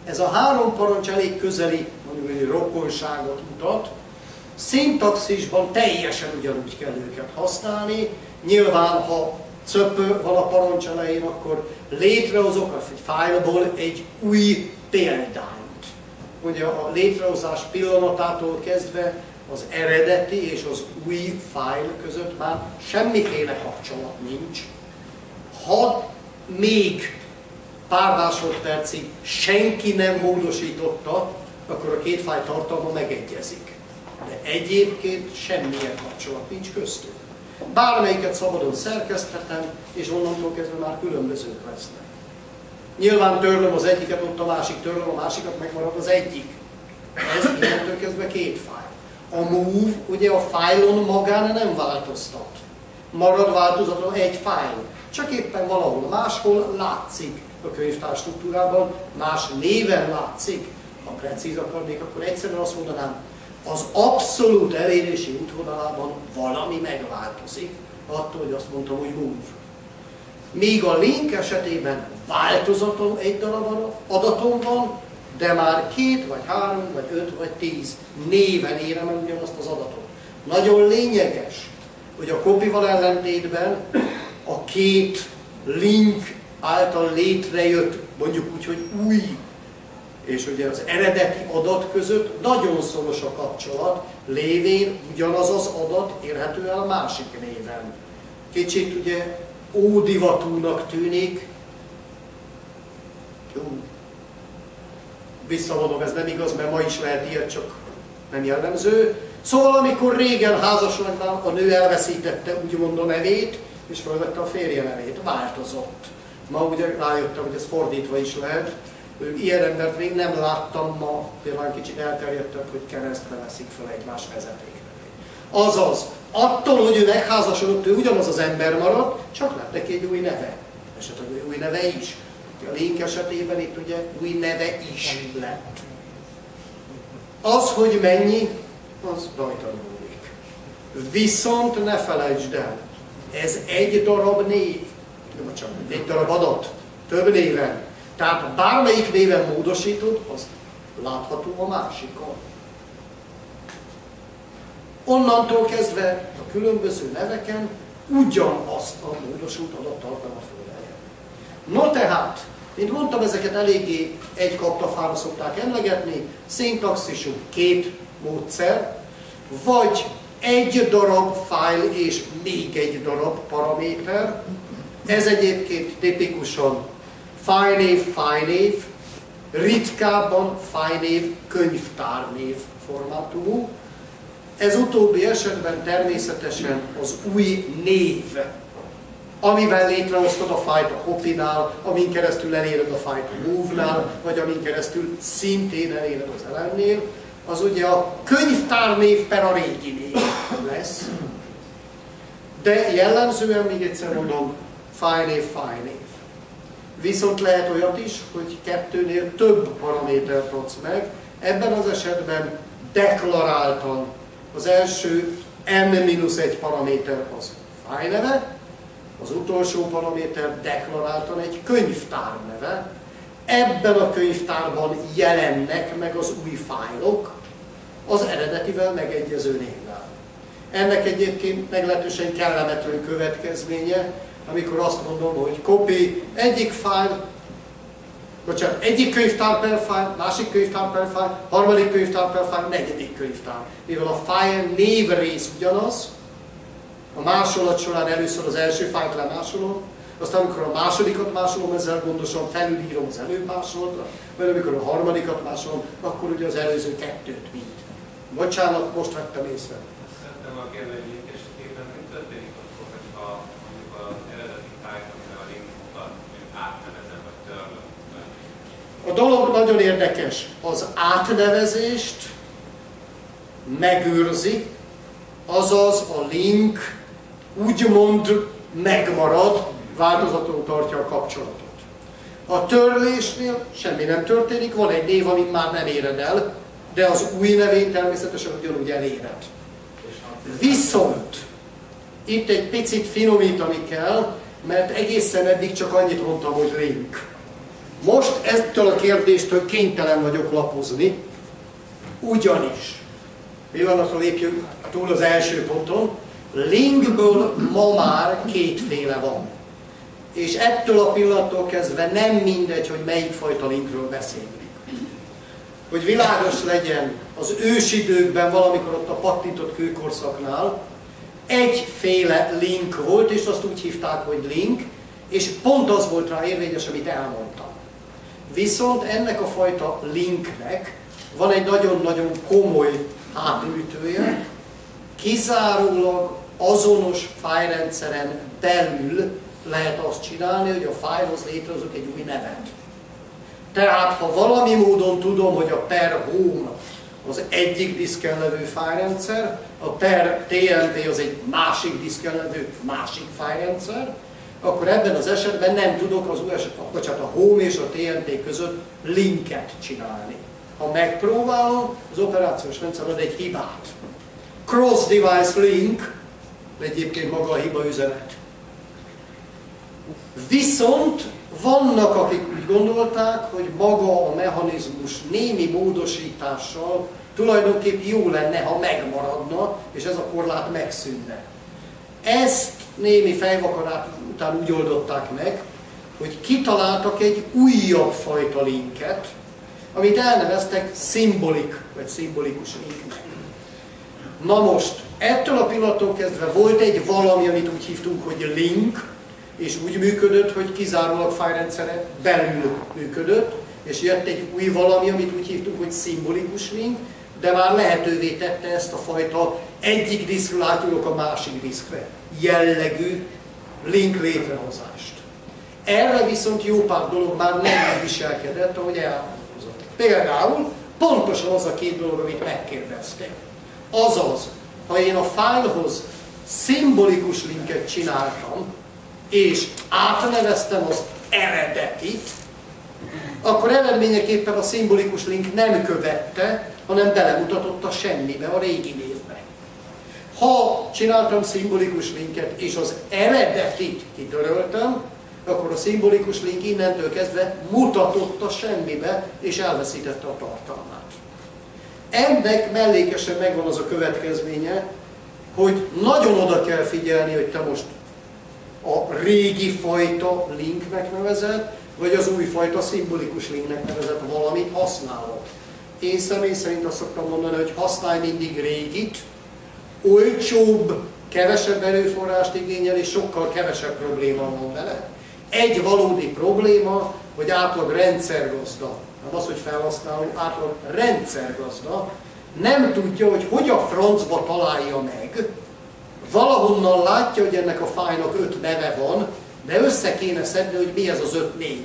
ez a három parancs elég közeli, mondjuk egy rokonságot mutat. Szintaxisban teljesen ugyanúgy kell őket használni. Nyilván, ha cöpő van a parancs elején, akkor létrehozok egy fájlból egy új példányt. Ugye a létrehozás pillanatától kezdve az eredeti és az új fájl között már semmiféle kapcsolat nincs. Ha még pár másodpercig senki nem módosította, akkor a két fáj tartalma megegyezik. De egyébként semmilyen kapcsolat nincs köztük. Bármelyiket szabadon szerkeszthetem, és onnantól kezdve már különbözők lesznek. Nyilván törlöm az egyiket, ott a másik törlöm a másikat, megmarad az egyik. Ez innentől kezdve két fáj. A move ugye a fájlon magán nem változtat. Marad változatlan egy fájl. Csak éppen valahol máshol látszik a könyvtár struktúrában, más néven látszik. Ha precíz akarnék, akkor egyszerűen azt mondanám, az abszolút elérési útvonalában valami megváltozik, attól, hogy azt mondtam, hogy move. Míg a link esetében változaton egy darab adatom van, de már két, vagy három, vagy öt, vagy tíz néven érem el ugyanazt az adatot. Nagyon lényeges, hogy a kopival ellentétben a két link által létrejött, mondjuk úgy, hogy új és ugye az eredeti adat között nagyon szoros a kapcsolat, lévén ugyanaz az adat érhető el a másik néven. Kicsit ugye ódivatúnak tűnik, jó, visszavonom, ez nem igaz, mert ma is lehet ilyet, csak nem jellemző. Szóval amikor régen házasságban a nő elveszítette úgymond a nevét, és felvette a férje nevét, változott. Ma ugye rájöttem, hogy ez fordítva is lehet. Ilyen embert még nem láttam ma, például kicsit elterjedtebb, hogy keresztre veszik fel egymás vezetéknevét. Azaz, attól, hogy ő megházasodott, ő ugyanaz az ember maradt, csak lett neki egy új neve. Esetleg új neve is. A link esetében itt ugye új neve is lett. Az, hogy mennyi, az rajta múlik. Viszont ne felejtsd el, ez egy darab név, nem csak egy darab adat, több néven. Tehát bármelyik néven módosítod, az látható a másikon. Onnantól kezdve a különböző neveken ugyanazt a módosult adattartalmat foglalja. No tehát, mint mondtam, ezeket eléggé egy kaptafára szokták emlegetni, szintaxisú két módszer, vagy egy darab fájl és még egy darab paraméter. Ez egyébként tipikusan fájlnév, fájlnév, ritkábban fájlnév, könyvtárnév formátumú. Ez utóbbi esetben természetesen az új név amivel létrehoztad a fájt a kopinál, amin keresztül eléred a fájt a move-nál, vagy amin keresztül szintén eléred az ellennél, az ugye a könyvtárnév per a régi név lesz. De jellemzően, még egyszer mondom, fájnév, fájnév. Viszont lehet olyat is, hogy kettőnél több paramétert adsz meg. Ebben az esetben deklaráltan az első n-1 paraméter az fájneve, az utolsó paraméter deklaráltan egy könyvtár neve. Ebben a könyvtárban jelennek meg az új fájlok az eredetivel megegyező névvel. Ennek egyébként meglehetősen kellemetlen következménye, amikor azt mondom, hogy copy egyik fájl, bocsánat, egyik könyvtár per fájl, másik könyvtár per fájl, harmadik könyvtár per fájl, negyedik könyvtár. Mivel a fájl névrész ugyanaz, a másolat során először az első fájt lemásolom, aztán amikor a másodikat másolom, ezzel gondosan felülírom az előbb másolatra, mert amikor a harmadikat másolom, akkor ugye az előző kettőt mind. Bocsánat, most vettem észre. Szeretném a kérdeni esetében, mi történik akkor, hogyha mondjuk az eredeti fájt, amivel a link mutat, átnevezem vagy törlöm? A dolog nagyon érdekes. Az átnevezést megőrzi, azaz a link úgymond megmarad, változatlanul tartja a kapcsolatot. A törlésnél semmi nem történik, van egy név, amit már nem éred el, de az új nevén természetesen ugyanúgy eléred. Viszont itt egy picit finomítani kell, mert egészen eddig csak annyit mondtam, hogy link. Most ettől a kérdéstől kénytelen vagyok lapozni, ugyanis, ha lépjünk túl az első ponton, Linkből ma már kétféle van. És ettől a pillanattól kezdve nem mindegy, hogy melyik fajta linkről beszélünk. Hogy világos legyen, az ősidőkben, valamikor ott a pattintott kőkorszaknál, egyféle link volt, és azt úgy hívták, hogy link, és pont az volt rá érvényes, amit elmondtam. Viszont ennek a fajta linknek van egy nagyon-nagyon komoly hátulütője, kizárólag azonos fájrendszeren belül lehet azt csinálni, hogy a fájlhoz létrehozok egy új nevet. Tehát, ha valami módon tudom, hogy a per home az egyik diszken levő fájrendszer, a per TNT az egy másik diszken levő másik fájrendszer, akkor ebben az esetben nem tudok az US, bocsánat, a Home és a TNT között linket csinálni. Ha megpróbálom, az operációs rendszer ad egy hibát. Cross-device link, egyébként maga a hiba üzenet. Viszont vannak, akik úgy gondolták, hogy maga a mechanizmus némi módosítással tulajdonképpen jó lenne, ha megmaradna, és ez a korlát megszűnne. Ezt némi fejvakarát után úgy oldották meg, hogy kitaláltak egy újabb fajta linket, amit elneveztek szimbolik, vagy szimbolikus linknek. Na most, ettől a pillanattól kezdve volt egy valami, amit úgy hívtunk, hogy link, és úgy működött, hogy kizárólag fájrendszere belül működött, és jött egy új valami, amit úgy hívtunk, hogy szimbolikus link, de már lehetővé tette ezt a fajta egyik diszkről átülök a másik diszkre jellegű link létrehozást. Erre viszont jó pár dolog már nem viselkedett, ahogy elhangzott. Például pontosan az a két dolog, amit megkérdeztél. Azaz, ha én a fájlhoz szimbolikus linket csináltam, és átneveztem az eredetit, akkor eredményeképpen a szimbolikus link nem követte, hanem belemutatott a semmibe, a régi névbe. Ha csináltam szimbolikus linket, és az eredetit kitöröltem, akkor a szimbolikus link innentől kezdve mutatott a semmibe, és elveszítette a tartalmát. Ennek mellékesen megvan az a következménye, hogy nagyon oda kell figyelni, hogy te most a régi fajta linknek nevezed, vagy az új fajta szimbolikus linknek nevezett valamit használod. Én személy szerint azt szoktam mondani, hogy használj mindig régit, olcsóbb, kevesebb erőforrást igényel, és sokkal kevesebb probléma van vele. Egy valódi probléma, hogy átlag rendszergazda, nem az, hogy felhasználó, átlag rendszergazda, nem tudja, hogy hogy a francba találja meg, valahonnan látja, hogy ennek a fájnak öt neve van, de össze kéne szedni, hogy mi ez az öt név.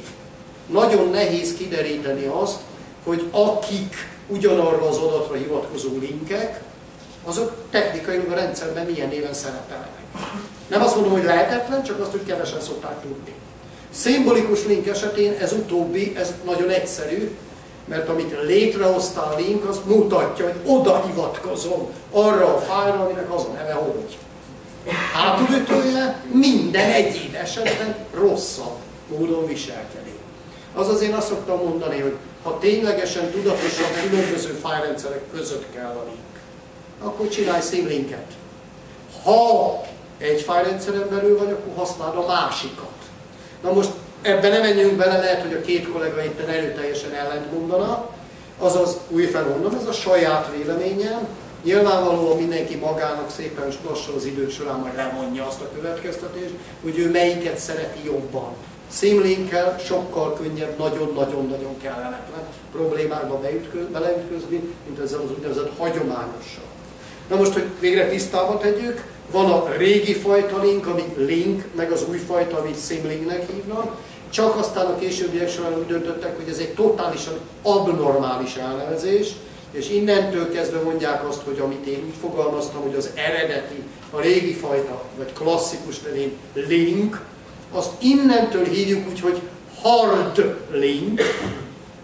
Nagyon nehéz kideríteni azt, hogy akik ugyanarra az adatra hivatkozó linkek, azok technikailag a rendszerben milyen néven szerepelnek. Nem azt mondom, hogy lehetetlen, csak azt, hogy kevesen szokták tudni. Szimbolikus link esetén ez utóbbi, ez nagyon egyszerű, mert amit létrehoztál link, az mutatja, hogy oda hivatkozom arra a fájra, aminek az a neve, hogy. Hátulütője minden egyéb esetben rosszabb módon viselkedik. Azaz én azt szoktam mondani, hogy ha ténylegesen tudatosan különböző fájrendszerek között kell a link, akkor csinálj színlinket. Ha egy fájrendszeren belül vagy, akkor használd a másikat. Na most ebben nem menjünk bele, lehet, hogy a két kollega itt erőteljesen ellent mondana, azaz újfel mondom, ez a saját véleményem, Nyilvánvalóan mindenki magának szépen lassan az idők során majd lemondja azt a következtetést, hogy ő melyiket szereti jobban. Simlinkkel sokkal könnyebb, nagyon-nagyon-nagyon kellemetlen problémákba beleütközni, mint ezzel az úgynevezett hagyományossal. Na most, hogy végre tisztába tegyük, van a régi fajta link, ami link, meg az új fajta, amit simlinknek hívnak, csak aztán a későbbiek során úgy döntöttek, hogy ez egy totálisan abnormális elnevezés, és innentől kezdve mondják azt, hogy amit én úgy fogalmaztam, hogy az eredeti, a régi fajta, vagy klasszikus nevén link, azt innentől hívjuk úgy, hogy hard link,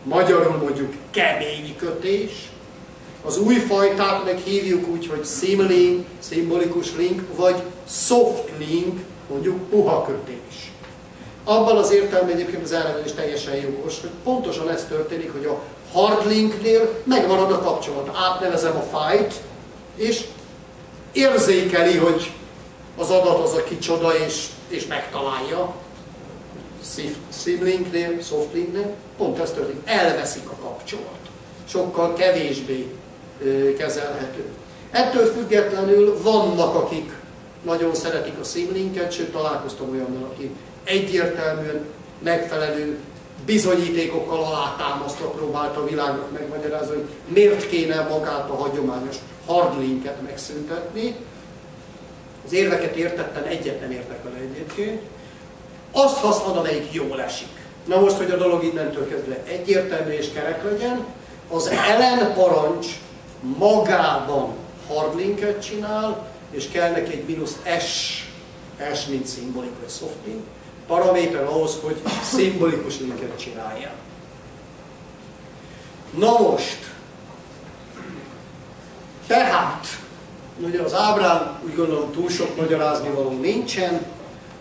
magyarul mondjuk kemény kötés, az új fajtát meg hívjuk úgy, hogy simlink, szimbolikus link, vagy soft link, mondjuk puha kötés. Abban az értelemben egyébként az elnevezés teljesen jogos, hogy pontosan ez történik, hogy a hardlinknél megmarad a kapcsolat. Átnevezem a fájt, és érzékeli, hogy az adat az a kicsoda, és, és megtalálja. Simlinknél, softlinknél pont ez történik. Elveszik a kapcsolat. Sokkal kevésbé kezelhető. Ettől függetlenül vannak, akik nagyon szeretik a simlinket, sőt találkoztam olyannal, aki egyértelműen megfelelő bizonyítékokkal alátámasztva próbálta a világnak megmagyarázni, hogy miért kéne magát a hagyományos hardlinket megszüntetni. Az érveket értettem, egyet nem értek vele egyébként. Azt használod, amelyik jól esik. Na most, hogy a dolog innentől kezdve egyértelmű és kerek legyen, az ellen parancs magában hardlinket csinál, és kell neki egy mínusz S, S mint szimbolik vagy softlink, paraméter ahhoz, hogy szimbolikus linket csinálja. Na most, tehát, ugye az ábrán úgy gondolom túl sok magyarázni való nincsen,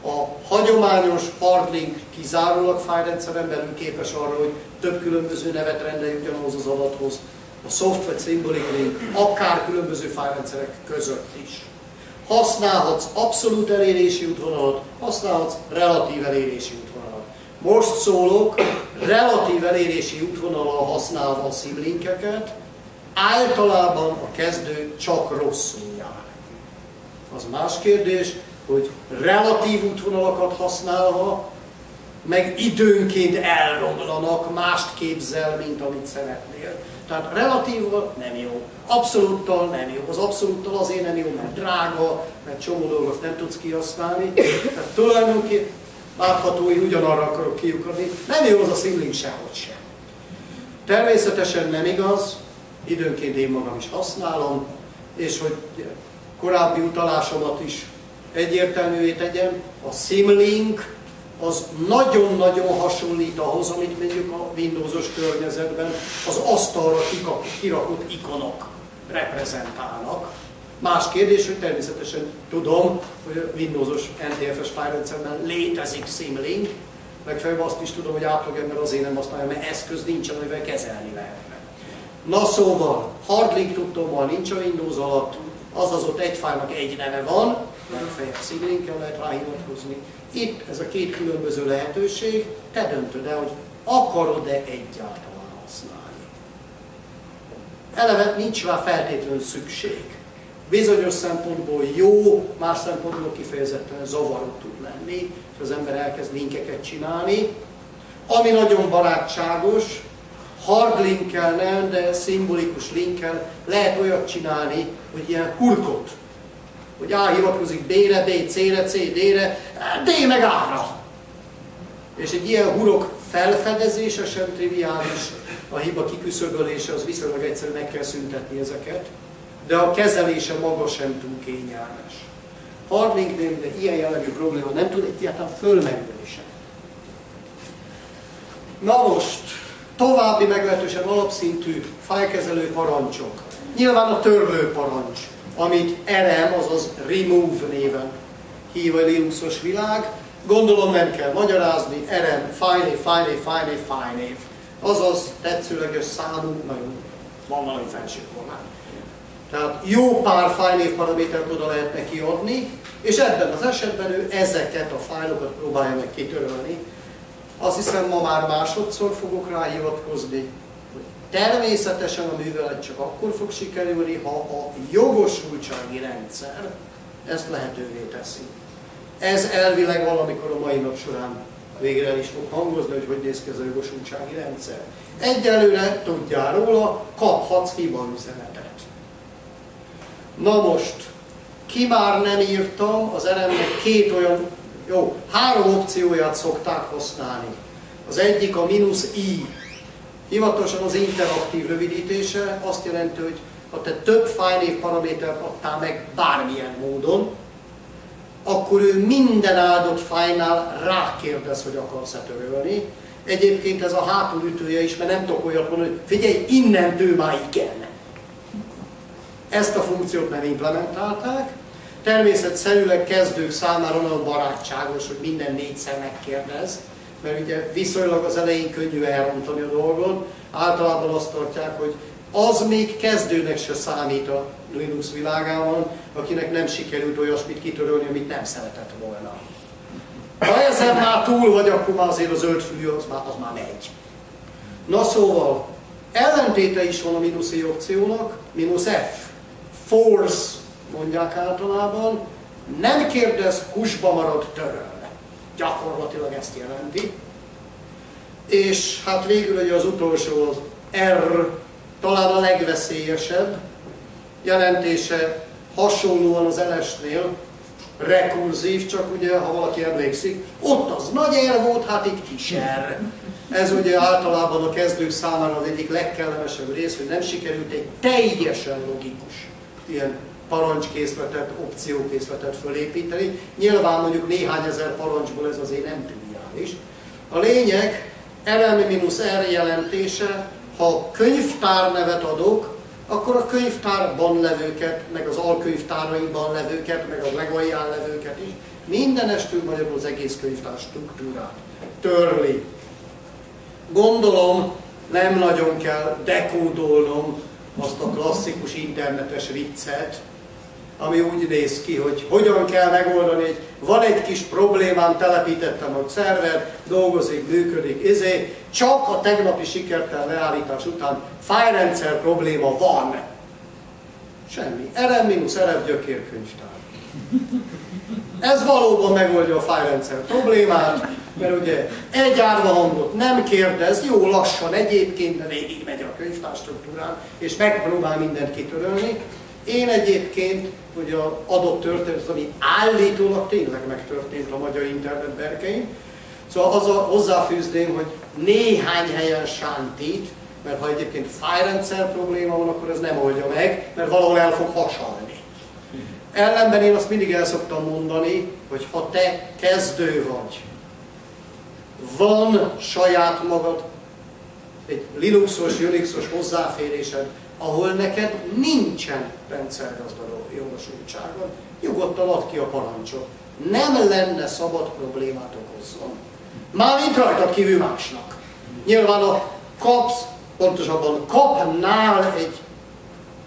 a hagyományos hardlink kizárólag fájrendszeren belül képes arra, hogy több különböző nevet rendeljük ugyanahhoz az adathoz, a symbolic link akár különböző fájrendszerek között is. Használhatsz abszolút elérési útvonalat, használhatsz relatív elérési útvonalat. Most szólok relatív elérési útvonalal használva a simlinkeket, általában a kezdő csak rosszul jár. Az más kérdés, hogy relatív útvonalakat használva, meg időnként elromlanak, mást képzel, mint amit szeretnél. Tehát relatívval nem jó, abszolúttal nem jó. Az abszolúttal azért nem jó, mert drága, mert csomó dolgot nem tudsz kihasználni. Tehát tulajdonképpen látható, én ugyanarra akarok kiukadni, nem jó az a szimling sehogy sem. Természetesen nem igaz, időnként én magam is használom, és hogy korábbi utalásomat is egyértelművé tegyem, a Simlink az nagyon-nagyon hasonlít ahhoz, amit mondjuk a Windowsos környezetben az asztalra kirakott ikonok reprezentálnak. Más kérdés, hogy természetesen tudom, hogy a Windowsos NTFS fájrendszerben létezik Simlink, legfeljebb azt is tudom, hogy átlagember azért nem használja, mert eszköz nincs, amivel kezelni lehetne. Na szóval, hardlink tudtommal nincs a Windows alatt, azaz ott egy fájnak egy neve van, legfeljebb sziglinken lehet rá hivatkozni. Itt ez a két különböző lehetőség, te döntöd el, hogy akarod-e egyáltalán használni. Eleve nincs rá feltétlenül szükség. Bizonyos szempontból jó, más szempontból kifejezetten zavaró tud lenni, hogy az ember elkezd linkeket csinálni. Ami nagyon barátságos, hard linkkel nem, de szimbolikus linkkel lehet olyat csinálni, hogy ilyen hurkot hogy A hivatkozik B-re, B C-re, C D-re, D meg A-ra. És egy ilyen hurok felfedezése sem triviális, a hiba kiküszöbölése az viszonylag egyszerű, meg kell szüntetni ezeket, de a kezelése maga sem túl kényelmes. Hardlinknél de ilyen jellegű probléma nem tud egyáltalán fölmerülni sem. Na most, további meglehetősen alapszintű fájkezelő parancsok. Nyilván a törlő parancs amit RM, azaz remove néven hív a Linuxos világ. Gondolom nem kell magyarázni, RM, file, file, file, file, azaz tetszőleges számú, nagyon van valami felsőkormány. Tehát jó pár file paramétert oda lehet neki adni, és ebben az esetben ő ezeket a fájlokat próbálja meg kitörölni. Azt hiszem ma már másodszor fogok rá hivatkozni, Természetesen a művelet csak akkor fog sikerülni, ha a jogosultsági rendszer ezt lehetővé teszi. Ez elvileg valamikor a mai nap során végre el is fog hangozni, hogy hogy néz ki ez a jogosultsági rendszer. Egyelőre tudjál róla, kaphatsz hiba üzenetet. Na most, ki már nem írtam, az elemnek két olyan, jó, három opcióját szokták használni. Az egyik a mínusz i, Hivatalosan az interaktív rövidítése azt jelenti, hogy ha te több fájnév paramétert adtál meg bármilyen módon, akkor ő minden áldott fájnál rákérdez, hogy akarsz-e törölni. Egyébként ez a hátulütője is, mert nem tudok olyat mondani, hogy figyelj, innentől már igen. Ezt a funkciót nem implementálták. Természetszerűleg kezdők számára nagyon barátságos, hogy minden négyszer megkérdez, mert ugye viszonylag az elején könnyű elrontani a dolgot. Általában azt tartják, hogy az még kezdőnek se számít a Linux világában, akinek nem sikerült olyasmit kitörölni, amit nem szeretett volna. Ha ezen már túl vagy, akkor már azért a zöldfülű az már, az már megy. Na szóval, ellentéte is van a mínusz I opciónak, mínusz F. Force mondják általában, nem kérdez, kusba marad, töröl. Gyakorlatilag ezt jelenti. És hát végül ugye az utolsó az R, talán a legveszélyesebb, jelentése hasonlóan az LS-nél, rekurzív, csak ugye, ha valaki emlékszik, ott az nagy R volt, hát itt kis R. Ez ugye általában a kezdők számára az egyik legkellemesebb rész, hogy nem sikerült egy teljesen logikus ilyen parancskészletet, opciókészletet fölépíteni. Nyilván mondjuk néhány ezer parancsból ez azért nem triviális. A lényeg, rm-r jelentése, ha könyvtár nevet adok, akkor a könyvtárban levőket, meg az alkönyvtáraiban levőket, meg a legalján levőket is, mindenestül magyarul az egész könyvtár struktúrát törli. Gondolom, nem nagyon kell dekódolnom azt a klasszikus internetes viccet, ami úgy néz ki, hogy hogyan kell megoldani, hogy van egy kis problémám, telepítettem a szerver, dolgozik, működik, izé, csak a tegnapi sikertel leállítás után fájrendszer probléma van. Semmi. RM-RF gyökérkönyvtár. Ez valóban megoldja a fájrendszer problémát, mert ugye egy árva hangot nem kérdez, jó lassan egyébként, de végig megy a könyvtár struktúrán, és megpróbál mindent kitörölni. Én egyébként, hogy a adott történet, ami állítólag tényleg megtörtént a magyar internet berkein, szóval az a, hozzáfűzném, hogy néhány helyen sántít, mert ha egyébként fájrendszer probléma van, akkor ez nem oldja meg, mert valahol el fog hasalni. Ellenben én azt mindig el szoktam mondani, hogy ha te kezdő vagy, van saját magad egy Linuxos, Unixos hozzáférésed, ahol neked nincsen rendszergazdaró jogosultságod, nyugodtan add ki a parancsot. Nem lenne szabad problémát okozzon. Mármint rajtad kívül másnak. Nyilván a kapsz, pontosabban kapnál egy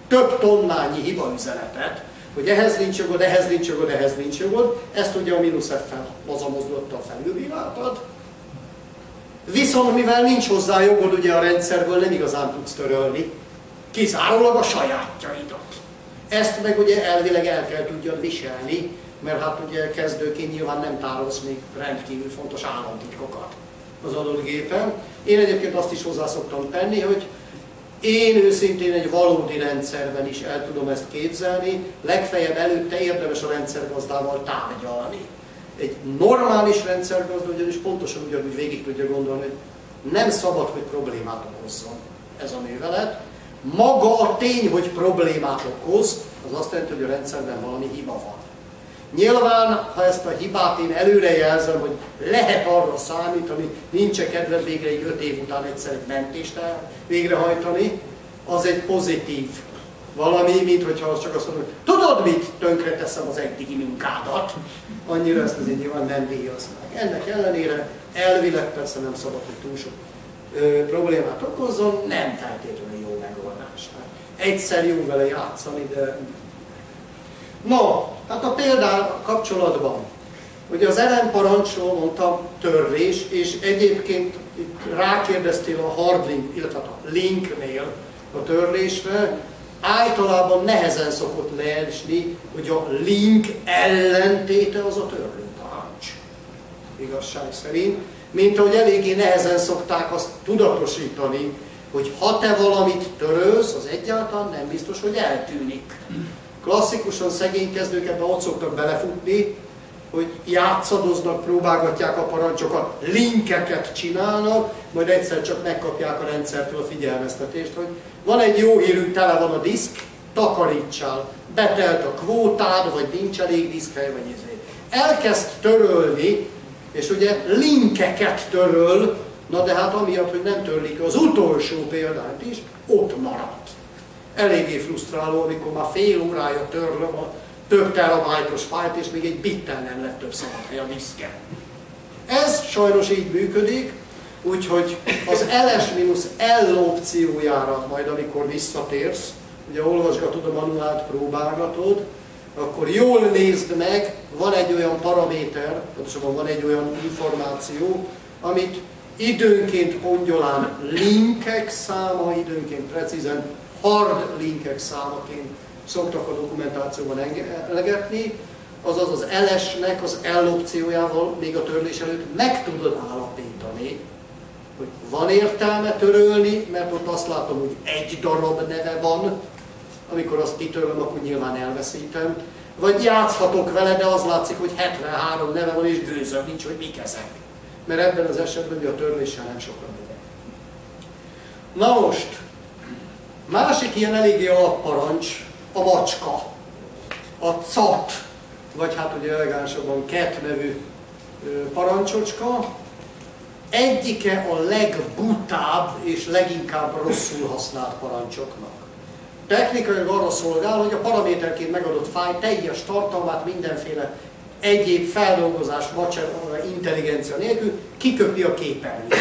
több tonnányi hibaüzenetet, hogy ehhez nincs jogod, ehhez nincs jogod, ehhez nincs jogod, ezt ugye a mínusz F-fel lazamozdottal felülbíráltad, Viszont mivel nincs hozzá jogod ugye a rendszerből, nem igazán tudsz törölni, kizárólag a sajátjaidat. Ezt meg ugye elvileg el kell tudjad viselni, mert hát ugye kezdőként nyilván nem tárolsz még rendkívül fontos államtitkokat az adott gépen. Én egyébként azt is hozzá szoktam tenni, hogy én őszintén egy valódi rendszerben is el tudom ezt képzelni, legfeljebb előtte érdemes a rendszergazdával tárgyalni egy normális rendszergazda ugyanis pontosan ugyanúgy végig tudja gondolni, hogy nem szabad, hogy problémát okozzon ez a művelet. Maga a tény, hogy problémát okoz, az azt jelenti, hogy a rendszerben valami hiba van. Nyilván, ha ezt a hibát én előre jelzem, hogy lehet arra számítani, nincs -e kedved végre egy öt év után egyszer egy mentést végrehajtani, az egy pozitív valami, mint hogyha csak azt mondom, hogy tudod mit, tönkre teszem az eddigi munkádat. Annyira ezt azért nyilván nem díjaznák. Ennek ellenére elvileg persze nem szabad, hogy túl sok ö, problémát okozzon, nem feltétlenül megoldás. Egyszer jó vele játszani, de... No, hát a példán kapcsolatban, Ugye az Ellen parancsról mondtam törvés, és egyébként itt rákérdeztél a hard link, illetve a linknél a törlésre, általában nehezen szokott leesni, hogy a link ellentéte az a törvényparancs. Igazság szerint. Mint ahogy eléggé nehezen szokták azt tudatosítani, hogy ha te valamit törölsz, az egyáltalán nem biztos, hogy eltűnik. Klasszikusan szegény kezdők ebben ott szoktak belefutni, hogy játszadoznak, próbálgatják a parancsokat, linkeket csinálnak, majd egyszer csak megkapják a rendszertől a figyelmeztetést, hogy van egy jó hírünk, tele van a diszk, takarítsál, betelt a kvótád, vagy nincs elég diszkhely, vagy ezért. Elkezd törölni, és ugye linkeket töröl, na de hát amiatt, hogy nem törlik az utolsó példányt is, ott maradt. Eléggé frusztráló, amikor már fél órája törlöm a több terabájtos fájlt, és még egy bitten nem lett több szabad hely a diszken. Ez sajnos így működik, úgyhogy az ls-l opciójára majd amikor visszatérsz, ugye olvasgatod a manuált, próbálgatod, akkor jól nézd meg, van egy olyan paraméter, pontosabban van egy olyan információ, amit időnként pongyolán linkek száma, időnként precízen hard linkek számaként szoktak a dokumentációban elegetni, azaz az LS-nek az L opciójával még a törlés előtt meg tudod állapítani, hogy van értelme törölni, mert ott azt látom, hogy egy darab neve van, amikor azt kitörlöm, akkor nyilván elveszítem, vagy játszhatok vele, de az látszik, hogy 73 neve van, és gőzöm nincs, hogy mik ezek. Mert ebben az esetben a törléssel nem sokan megyek. Na most, másik ilyen eléggé alapparancs a macska, a cat, vagy hát ugye elegánsabban ket nevű parancsocska, egyike a legbutább és leginkább rosszul használt parancsoknak. Technikailag arra szolgál, hogy a paraméterként megadott fáj teljes tartalmát mindenféle egyéb feldolgozás, macsera, intelligencia nélkül kiköpi a képernyőt.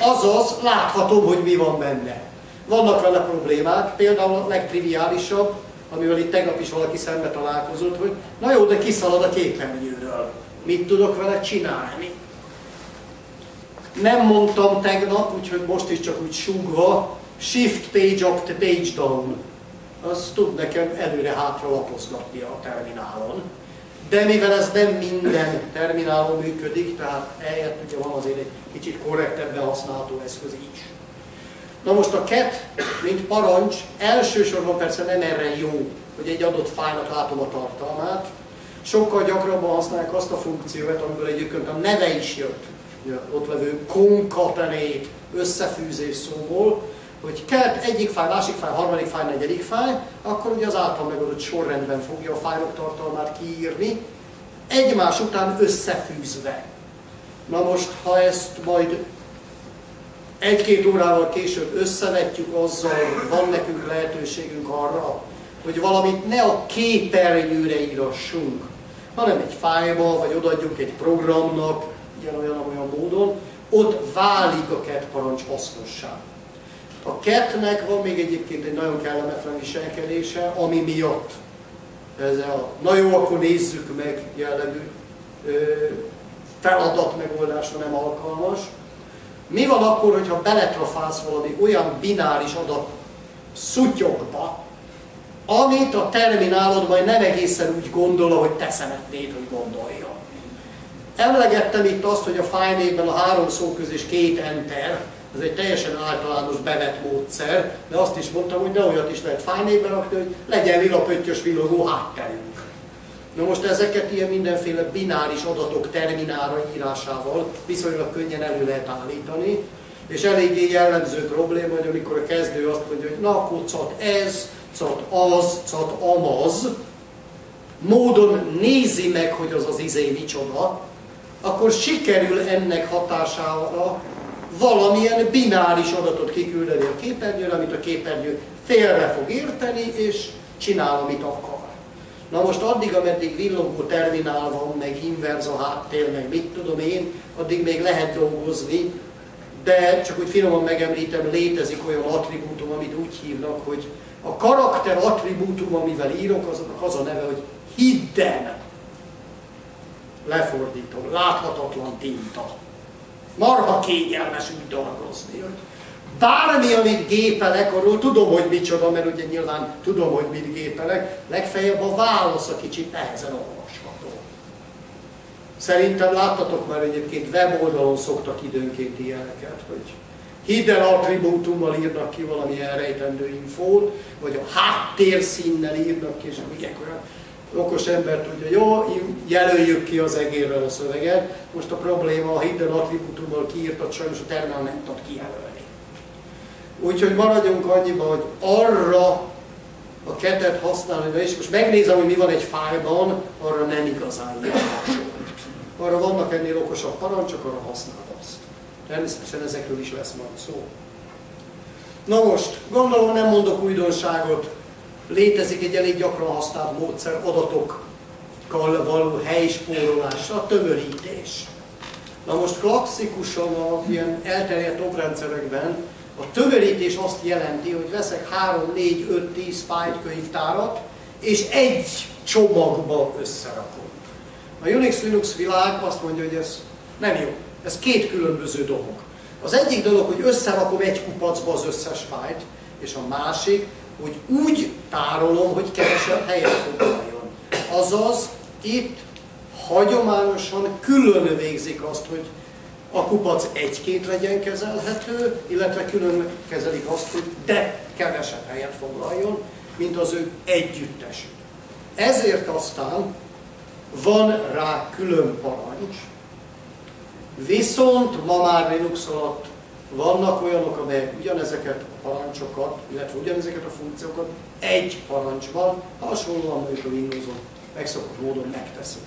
Azaz láthatom, hogy mi van benne. Vannak vele problémák, például a legtriviálisabb, amivel itt tegnap is valaki szembe találkozott, hogy na jó, de kiszalad a képernyőről. Mit tudok vele csinálni? Nem mondtam tegnap, úgyhogy most is csak úgy súgva, shift page up, page down. Az tud nekem előre-hátra lapozgatni a terminálon. De mivel ez nem minden terminálon működik, tehát eljött ugye van azért egy kicsit korrektebben használható eszköz is. Na most a cat, mint parancs, elsősorban persze nem erre jó, hogy egy adott fájnak látom a tartalmát. Sokkal gyakrabban használják azt a funkciót, amiből egyébként a neve is jött, ott levő concatenate összefűzés szóból, hogy kelt egyik fáj, másik fáj, harmadik fáj, negyedik fáj, akkor ugye az által megadott sorrendben fogja a fájlok tartalmát kiírni, egymás után összefűzve. Na most, ha ezt majd egy-két órával később összevetjük azzal, hogy van nekünk lehetőségünk arra, hogy valamit ne a képernyőre írassunk, hanem egy fájba, vagy odaadjunk egy programnak, ilyen olyan olyan módon, ott válik a cat parancs hasznossá. A ketnek van még egyébként egy nagyon kellemetlen viselkedése, ami miatt ez a na jó, akkor nézzük meg jellegű feladat megoldásra nem alkalmas. Mi van akkor, hogyha beletrafálsz valami olyan bináris adat szutyokba, amit a terminálod majd nem egészen úgy gondol, ahogy te szeretnéd, hogy gondolja. Emlegettem itt azt, hogy a fájnévben a három szó közés két enter, ez egy teljesen általános bevett módszer, de azt is mondtam, hogy de olyat is lehet fájnévbe rakni, hogy legyen lila pöttyös villogó hátterünk. Na most ezeket ilyen mindenféle bináris adatok terminára írásával viszonylag könnyen elő lehet állítani, és eléggé jellemző probléma, hogy amikor a kezdő azt mondja, hogy na akkor cat ez, cat az, cat amaz, módon nézi meg, hogy az az izé micsoda, akkor sikerül ennek hatására valamilyen bináris adatot kiküldeni a képernyőre, amit a képernyő félre fog érteni, és csinál, amit akar. Na most addig, ameddig villogó terminál van, meg inverz a háttér, meg mit tudom én, addig még lehet dolgozni, de csak úgy finoman megemlítem, létezik olyan attribútum, amit úgy hívnak, hogy a karakter attribútum, amivel írok, azoknak az a neve, hogy hidden. Lefordítom, láthatatlan tinta. Marha kényelmes úgy dolgozni, hogy bármi, amit gépelek, arról tudom, hogy micsoda, mert ugye nyilván tudom, hogy mit gépelek, legfeljebb a válasz a kicsit nehezen olvasható. Szerintem láttatok már egyébként weboldalon szoktak időnként ilyeneket, hogy hidden attribútummal írnak ki valami elrejtendő infót, vagy a háttérszínnel írnak ki, és ugye olyan okos ember tudja, jó, jelöljük ki az egérrel a szöveget. Most a probléma a hidden attribútummal kiírtat, sajnos a terminál nem tud kijelölni. Úgyhogy maradjunk annyiba, hogy arra a ketet használni, és most megnézem, hogy mi van egy fájlban, arra nem igazán javasolt. Arra vannak ennél okosabb parancsok, arra használd azt. Természetesen ezekről is lesz majd szó. Na most, gondolom nem mondok újdonságot, létezik egy elég gyakran használt módszer adatokkal való helyspórolás, a tömörítés. Na most klasszikusan a ilyen elterjedt oprendszerekben a tömörítés azt jelenti, hogy veszek 3, 4, 5, 10 fájlkönyvtárat, és egy csomagba összerakom. A Unix-Linux világ azt mondja, hogy ez nem jó. Ez két különböző dolog. Az egyik dolog, hogy összerakom egy kupacba az összes fájlt, és a másik, hogy úgy tárolom, hogy kevesebb helyet foglaljon. Azaz, itt hagyományosan külön végzik azt, hogy a kupac egy-két legyen kezelhető, illetve külön kezelik azt, hogy de kevesebb helyet foglaljon, mint az ő együttes. Ezért aztán van rá külön parancs, Viszont ma már Linux alatt vannak olyanok, amelyek ugyanezeket a parancsokat, illetve ugyanezeket a funkciókat egy parancsban, hasonlóan mondjuk a Windows-on megszokott módon megteszik.